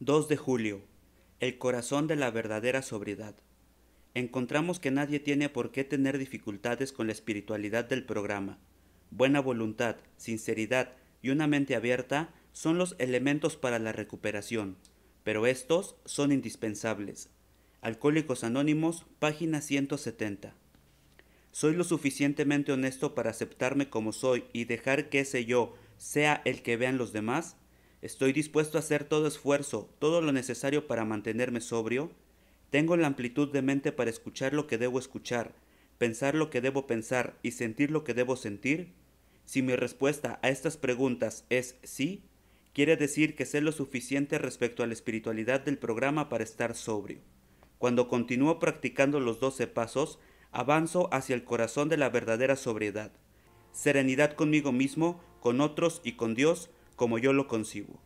2 de julio. El corazón de la verdadera sobriedad. Encontramos que nadie tiene por qué tener dificultades con la espiritualidad del programa. Buena voluntad, sinceridad y una mente abierta son los elementos para la recuperación, pero estos son indispensables. Alcohólicos Anónimos, página 170. Soy lo suficientemente honesto para aceptarme como soy y dejar que ese yo sea el que vean los demás. Estoy dispuesto a hacer todo esfuerzo, todo lo necesario para mantenerme sobrio. Tengo la amplitud de mente para escuchar lo que debo escuchar, pensar lo que debo pensar y sentir lo que debo sentir. Si mi respuesta a estas preguntas es sí, quiere decir que sé lo suficiente respecto a la espiritualidad del programa para estar sobrio. Cuando continúo practicando los doce pasos, avanzo hacia el corazón de la verdadera sobriedad. Serenidad conmigo mismo, con otros y con Dios, como yo lo concibo.